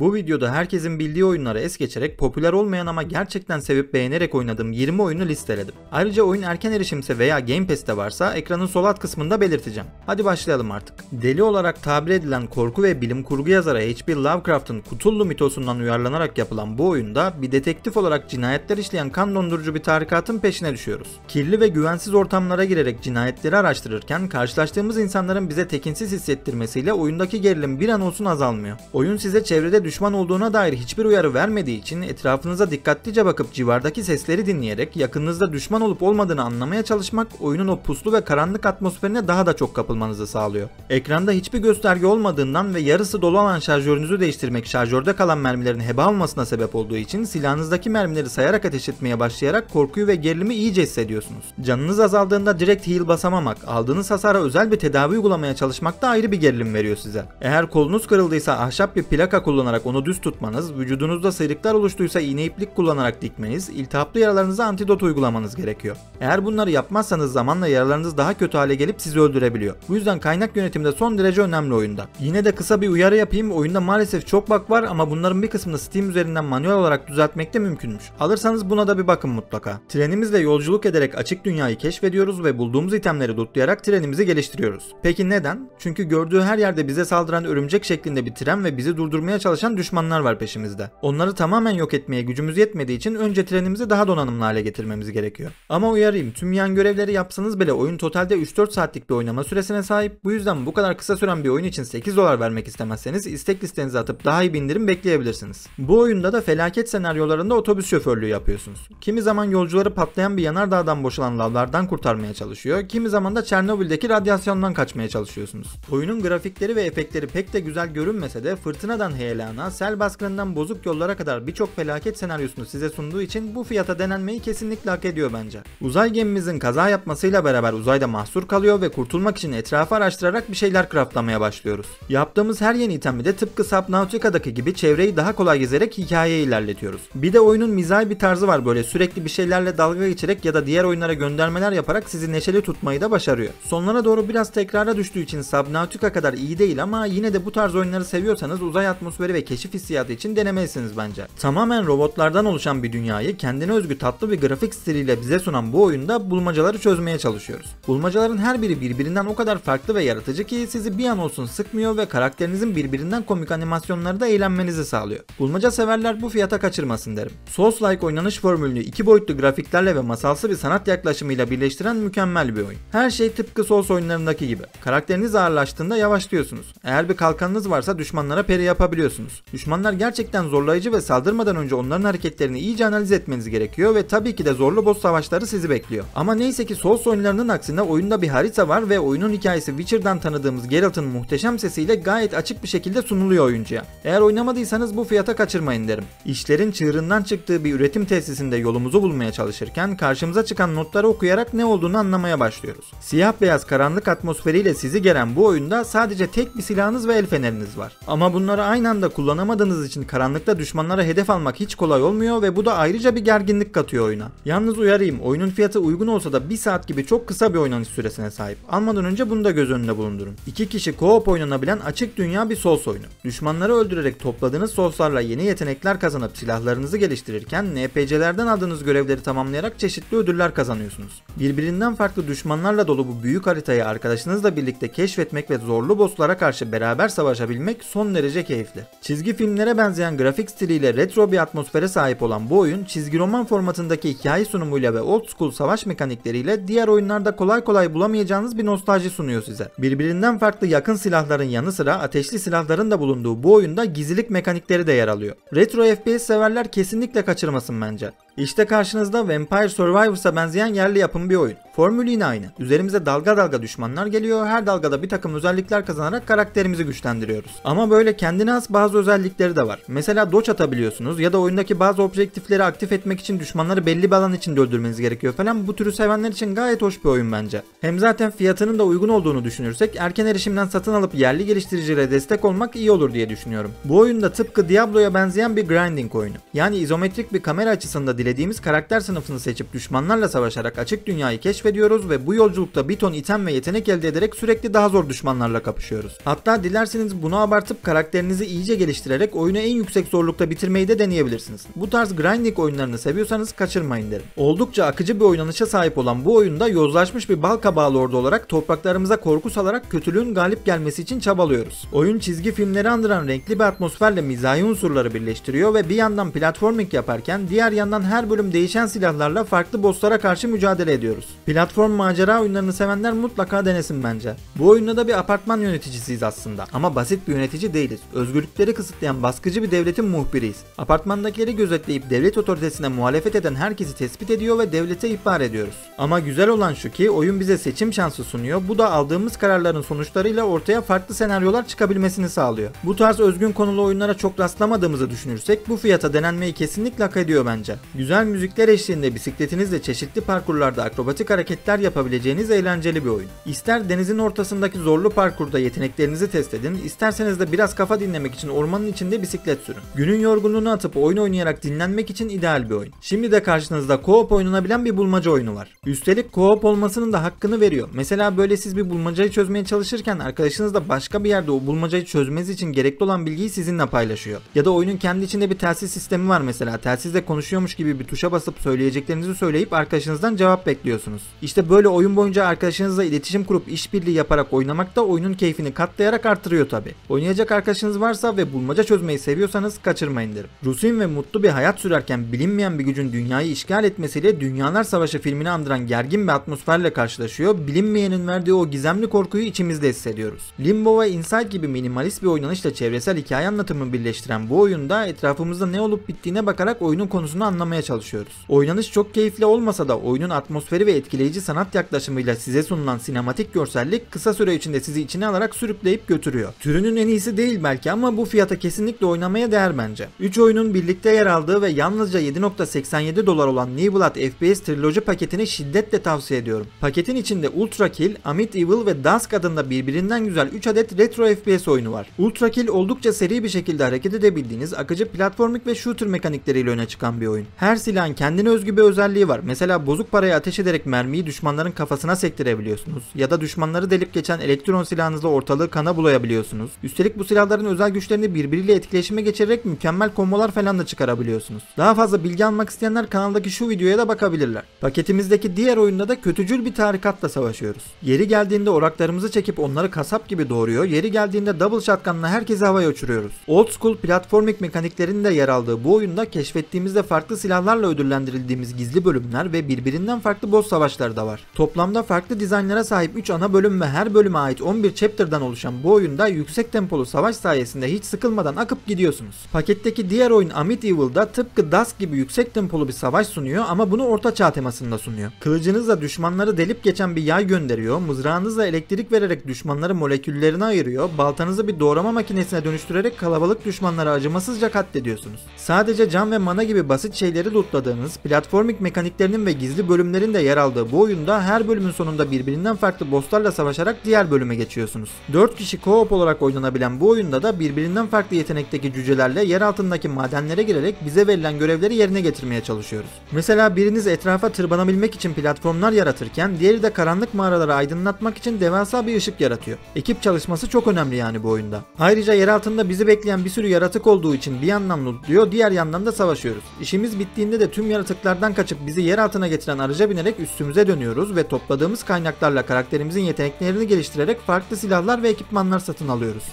Bu videoda herkesin bildiği oyunları es geçerek popüler olmayan ama gerçekten sevip beğenerek oynadığım 20 oyunu listeledim. Ayrıca oyun erken erişimse veya Game Pass'te varsa ekranın sol alt kısmında belirteceğim. Hadi başlayalım artık. Deli olarak tabir edilen korku ve bilim kurgu yazarı H.P. Lovecraft'ın Cthulhu mitosundan uyarlanarak yapılan bu oyunda bir detektif olarak cinayetler işleyen kan dondurucu bir tarikatın peşine düşüyoruz. Kirli ve güvensiz ortamlara girerek cinayetleri araştırırken karşılaştığımız insanların bize tekinsiz hissettirmesiyle oyundaki gerilim bir an olsun azalmıyor. Oyun size çevrede düşman olduğuna dair hiçbir uyarı vermediği için etrafınıza dikkatlice bakıp civardaki sesleri dinleyerek yakınınızda düşman olup olmadığını anlamaya çalışmak oyunun o puslu ve karanlık atmosferine daha da çok kapılmanızı sağlıyor. Ekranda hiçbir gösterge olmadığından ve yarısı dolu olan şarjörünüzü değiştirmek şarjörde kalan mermilerin heba olmasına sebep olduğu için silahınızdaki mermileri sayarak ateş etmeye başlayarak korkuyu ve gerilimi iyice hissediyorsunuz. Canınız azaldığında direkt heal basamamak, aldığınız hasara özel bir tedavi uygulamaya çalışmak da ayrı bir gerilim veriyor size. Eğer kolunuz kırıldıysa ahşap bir plaka kullanarak onu düz tutmanız, vücudunuzda sıyrıklar oluştuysa iğne iplik kullanarak dikmeniz, iltihaplı yaralarınıza antidot uygulamanız gerekiyor. Eğer bunları yapmazsanız zamanla yaralarınız daha kötü hale gelip sizi öldürebiliyor. Bu yüzden kaynak yönetimi de son derece önemli oyunda. Yine de kısa bir uyarı yapayım. Oyunda maalesef çok bug var ama bunların bir kısmını Steam üzerinden manuel olarak düzeltmek de mümkünmüş. Alırsanız buna da bir bakın mutlaka. Trenimizle yolculuk ederek açık dünyayı keşfediyoruz ve bulduğumuz itemleri lootlayarak trenimizi geliştiriyoruz. Peki neden? Çünkü gördüğü her yerde bize saldıran örümcek şeklinde bir tren ve bizi durdurmaya çalışan düşmanlar var peşimizde. Onları tamamen yok etmeye gücümüz yetmediği için önce trenimizi daha donanımlı hale getirmemiz gerekiyor. Ama uyarayım tüm yan görevleri yapsanız bile oyun totalde 3-4 saatlik bir oynama süresine sahip. Bu yüzden bu kadar kısa süren bir oyun için 8 dolar vermek istemezseniz istek listenize atıp daha iyi bir indirim bekleyebilirsiniz. Bu oyunda da felaket senaryolarında otobüs şoförlüğü yapıyorsunuz. Kimi zaman yolcuları patlayan bir yanardağdan boşalan lavlardan kurtarmaya çalışıyor, kimi zaman da Çernobil'deki radyasyondan kaçmaya çalışıyorsunuz. Oyunun grafikleri ve efektleri pek de güzel görünmese de fırtınadan heyelana, sel baskınından bozuk yollara kadar birçok felaket senaryosunu size sunduğu için bu fiyata denenmeyi kesinlikle hak ediyor bence. Uzay gemimizin kaza yapmasıyla beraber uzayda mahsur kalıyor ve kurtulmak için etrafı araştırarak bir şeyler craftlamaya başlıyoruz. Yaptığımız her yeni itemi de tıpkı Subnautica'daki gibi çevreyi daha kolay gezerek hikayeyi ilerletiyoruz. Bir de oyunun mizahi bir tarzı var böyle sürekli bir şeylerle dalga geçerek ya da diğer oyunlara göndermeler yaparak sizi neşeli tutmayı da başarıyor. Sonlara doğru biraz tekrara düştüğü için Subnautica kadar iyi değil ama yine de bu tarz oyunları seviyorsanız uzay atmosferi ve keşif hissiyatı için denemelisiniz bence. Tamamen robotlardan oluşan bir dünyayı kendine özgü tatlı bir grafik stiliyle bize sunan bu oyunda bulmacaları çözmeye çalışıyoruz. Bulmacaların her biri birbirinden o kadar farklı ve yaratıcı ki sizi bir an olsun sıkmıyor ve karakterinizin birbirinden komik animasyonları da eğlenmenizi sağlıyor. Bulmaca severler bu fiyata kaçırmasın derim. Souls-like oynanış formülünü iki boyutlu grafiklerle ve masalsı bir sanat yaklaşımıyla birleştiren mükemmel bir oyun. Her şey tıpkı Souls oyunlarındaki gibi. Karakteriniz ağırlaştığında yavaşlıyorsunuz. Eğer bir kalkanınız varsa düşmanlara peri yapabiliyorsunuz. Düşmanlar gerçekten zorlayıcı ve saldırmadan önce onların hareketlerini iyice analiz etmeniz gerekiyor ve tabii ki de zorlu boss savaşları sizi bekliyor. Ama neyse ki Souls oyunlarının aksine oyunda bir harita var ve oyunun hikayesi Witcher'dan tanıdığımız Geralt'ın muhteşem sesiyle gayet açık bir şekilde sunuluyor oyuncuya. Eğer oynamadıysanız bu fiyata kaçırmayın derim. İşlerin çığırından çıktığı bir üretim tesisinde yolumuzu bulmaya çalışırken karşımıza çıkan notları okuyarak ne olduğunu anlamaya başlıyoruz. Siyah beyaz karanlık atmosferiyle sizi gelen bu oyunda sadece tek bir silahınız ve el feneriniz var. Ama bunları aynı anda kullanamadığınız için karanlıkta düşmanlara hedef almak hiç kolay olmuyor ve bu da ayrıca bir gerginlik katıyor oyuna. Yalnız uyarayım oyunun fiyatı uygun olsa da 1 saat gibi çok kısa bir oynanış süresine sahip. Almadan önce bunu da göz önünde bulundurun. 2 kişi co-op oynanabilen açık dünya bir Souls oyunu. Düşmanları öldürerek topladığınız Souls'larla yeni yetenekler kazanıp silahlarınızı geliştirirken NPC'lerden aldığınız görevleri tamamlayarak çeşitli ödüller kazanıyorsunuz. Birbirinden farklı düşmanlarla dolu bu büyük haritayı arkadaşınızla birlikte keşfetmek ve zorlu bosslara karşı beraber savaşabilmek son derece keyifli. Çizgi filmlere benzeyen grafik stiliyle retro bir atmosfere sahip olan bu oyun çizgi roman formatındaki hikaye sunumuyla ve old school savaş mekanikleriyle diğer oyunlarda kolay kolay bulamayacağınız bir nostalji sunuyor size. Birbirinden farklı yakın silahların yanı sıra ateşli silahların da bulunduğu bu oyunda gizlilik mekanikleri de yer alıyor. Retro FPS severler kesinlikle kaçırmasın bence. İşte karşınızda Vampire Survivors'a benzeyen yerli yapım bir oyun. Formülü yine aynı. Üzerimize dalga dalga düşmanlar geliyor. Her dalgada bir takım özellikler kazanarak karakterimizi güçlendiriyoruz. Ama böyle kendine has bazı özellikleri de var. Mesela doç atabiliyorsunuz ya da oyundaki bazı objektifleri aktif etmek için düşmanları belli bir alan içinde öldürmeniz gerekiyor falan. Bu türü sevenler için gayet hoş bir oyun bence. Hem zaten fiyatının da uygun olduğunu düşünürsek erken erişimden satın alıp yerli geliştiricilere destek olmak iyi olur diye düşünüyorum. Bu oyunda tıpkı Diablo'ya benzeyen bir grinding oyunu. Yani izometrik bir kamera açısında dilediğimiz karakter sınıfını seçip düşmanlarla savaşarak açık dünyayı keşfediyoruz ve bu yolculukta bir ton item ve yetenek elde ederek sürekli daha zor düşmanlarla kapışıyoruz. Hatta dilerseniz bunu abartıp karakterinizi iyice geliştirerek oyunu en yüksek zorlukta bitirmeyi de deneyebilirsiniz. Bu tarz grinding oyunlarını seviyorsanız kaçırmayın derim. Oldukça akıcı bir oynanışa sahip olan bu oyunda yozlaşmış bir bal kabağı lordu olarak topraklarımıza korku salarak kötülüğün galip gelmesi için çabalıyoruz. Oyun çizgi filmleri andıran renkli bir atmosferle mizahi unsurları birleştiriyor ve bir yandan platforming yaparken diğer yandan her bölüm değişen silahlarla farklı bosslara karşı mücadele ediyoruz. Platform macera oyunlarını sevenler mutlaka denesin bence. Bu oyunda da bir apartman yöneticisiyiz aslında ama basit bir yönetici değiliz. Özgürlükleri kısıtlayan baskıcı bir devletin muhbiriyiz. Apartmandakileri gözetleyip devlet otoritesine muhalefet eden herkesi tespit ediyor ve devlete ihbar ediyoruz. Ama güzel olan şu ki oyun bize seçim şansı sunuyor. Bu da aldığımız kararların sonuçlarıyla ortaya farklı senaryolar çıkabilmesini sağlıyor. Bu tarz özgün konulu oyunlara çok rastlamadığımızı düşünürsek bu fiyata denenmeyi kesinlikle hak ediyor bence. Güzel müzikler eşliğinde bisikletinizle çeşitli parkurlarda akrobatik hareketler yapabileceğiniz eğlenceli bir oyun. İster denizin ortasındaki zorlu parkurda yeteneklerinizi test edin, isterseniz de biraz kafa dinlemek için ormanın içinde bisiklet sürün. Günün yorgunluğunu atıp oyun oynayarak dinlenmek için ideal bir oyun. Şimdi de karşınızda co-op oynanabilen bir bulmaca oyunu var. Üstelik co-op olmasının da hakkını veriyor. Mesela böyle siz bir bulmacayı çözmeye çalışırken arkadaşınız da başka bir yerde o bulmacayı çözmeniz için gerekli olan bilgiyi sizinle paylaşıyor. Ya da oyunun kendi içinde bir telsiz sistemi var mesela. Telsizle konuşuyormuş gibi bir tuşa basıp söyleyeceklerinizi söyleyip arkadaşınızdan cevap bekliyorsunuz. İşte böyle oyun boyunca arkadaşınızla iletişim kurup işbirliği yaparak oynamak da oyunun keyfini katlayarak artırıyor tabi. Oynayacak arkadaşınız varsa ve bulmaca çözmeyi seviyorsanız kaçırmayın derim. Rusin ve mutlu bir hayat sürerken bilinmeyen bir gücün dünyayı işgal etmesiyle Dünyalar Savaşı filmini andıran gergin bir atmosferle karşılaşıyor. Bilinmeyenin verdiği o gizemli korkuyu içimizde hissediyoruz. Limbo ve Inside gibi minimalist bir oynanışla çevresel hikaye anlatımını birleştiren bu oyunda etrafımızda ne olup bittiğine bakarak oyunun konusunu anlamaya çalışıyoruz. Oynanış çok keyifli olmasa da oyunun atmosferi ve etkileyici sanat yaklaşımıyla size sunulan sinematik görsellik kısa süre içinde sizi içine alarak sürükleyip götürüyor. Türünün en iyisi değil belki ama bu fiyata kesinlikle oynamaya değer bence. 3 oyunun birlikte yer aldığı ve yalnızca 7.87 dolar olan New FPS Trilogy paketini şiddetle tavsiye ediyorum. Paketin içinde Ultra Kill, Amit Evil ve Dusk adında birbirinden güzel 3 adet retro FPS oyunu var. Ultra Kill oldukça seri bir şekilde hareket edebildiğiniz akıcı platformik ve shooter mekanikleriyle öne çıkan bir oyun. Her silahın kendine özgü bir özelliği var. Mesela bozuk paraya ateş ederek mermiyi düşmanların kafasına sektirebiliyorsunuz. Ya da düşmanları delip geçen elektron silahınızla ortalığı kana bulayabiliyorsunuz. Üstelik bu silahların özel güçlerini birbiriyle etkileşime geçirerek mükemmel kombolar falan da çıkarabiliyorsunuz. Daha fazla bilgi almak isteyenler kanaldaki şu videoya da bakabilirler. Paketimizdeki diğer oyunda da kötücül bir tarikatla savaşıyoruz. Yeri geldiğinde oraklarımızı çekip onları kasap gibi doğuruyor. Yeri geldiğinde double shotgunla herkesi havaya uçuruyoruz. Old school platforming mekaniklerinin de yer aldığı bu oyunda keşfettiğimizde farklı silahlarla ödüllendirildiğimiz gizli bölümler ve birbirinden farklı boss savaşları da var. Toplamda farklı dizaynlara sahip 3 ana bölüm ve her bölüme ait 11 chapter'dan oluşan bu oyunda yüksek tempolu savaş sayesinde hiç sıkılmadan akıp gidiyorsunuz. Paketteki diğer oyun Amit Evil'da tıpkı Dusk gibi yüksek tempolu bir savaş sunuyor ama bunu orta çağ temasında sunuyor. Kılıcınızla düşmanları delip geçen bir yay gönderiyor, mızrağınızla elektrik vererek düşmanları moleküllerine ayırıyor, baltanızı bir doğrama makinesine dönüştürerek kalabalık düşmanları acımasızca katlediyorsunuz. Sadece can ve mana gibi basit şeyleri lootladığınız, platformik mekaniklerinin ve gizli bölümlerin de yer aldığı bu oyunda her bölümün sonunda birbirinden farklı bosslarla savaşarak diğer bölüme geçiyorsunuz. 4 kişi co-op olarak oynanabilen bu oyunda da birbirinden farklı yetenekteki cücelerle yer altındaki madenlere girerek bize verilen görevleri yerine getirmeye çalışıyoruz. Mesela biriniz etrafa tırmanabilmek için platformlar yaratırken diğeri de karanlık mağaraları aydınlatmak için devasa bir ışık yaratıyor. Ekip çalışması çok önemli yani bu oyunda. Ayrıca yer altında bizi bekleyen bir sürü yaratık olduğu için bir yandan lootluyor, diğer yandan da savaşıyoruz. İşimiz bittiğinde de tüm yaratıklardan kaçıp bizi yer altına getiren araca binerek üstümüze dönüyoruz ve topladığımız kaynaklarla karakterimizin yeteneklerini geliştirerek farklı silahlar ve ekipmanlar satın alıyoruz.